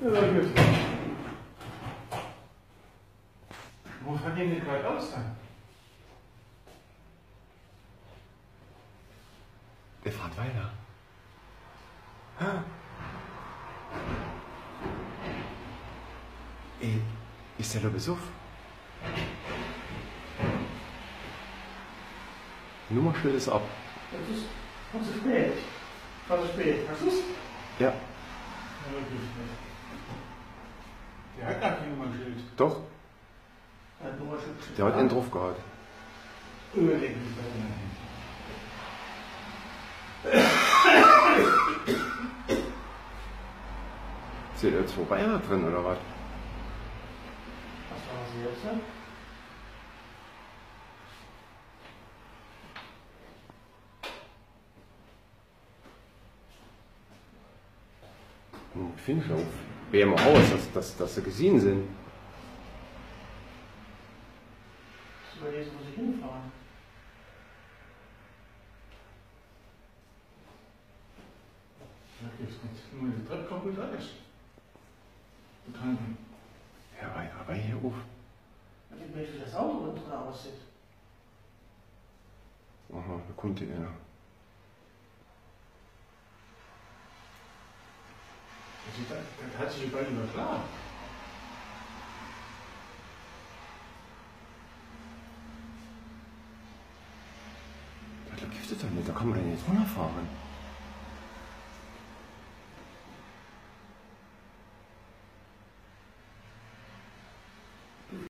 Ja, gut. Wo denn nicht gerade aus dann? Der fährt weiter. Ha. Ey, ist der da besoff? Nummerschild ist ab. Das ist war zu spät. War zu spät. Hast du's? Ja, Ja. Der hat gar kein Nummernschild. doch. Er hat Nummernschild. Der hat einen drauf gehabt. Überleg mich bei dir. Ist der jetzt vorbei drin oder was? Was war das jetzt? ne? Hm, Finde ich auf. BM aus, dass, dass, dass sie gesehen sind. Ich überlege, wo sie hinfahren. Da gibt's nichts. Nur die Treppe kommt alles. Betanken. Ja, aber, aber hier auf. Ich weiß, wie das Auto unten drin aussieht. Aha, da kommt die einer. Das hat sich die beiden überschlagen. Da gibt es doch nicht, da kann man doch nicht runterfahren.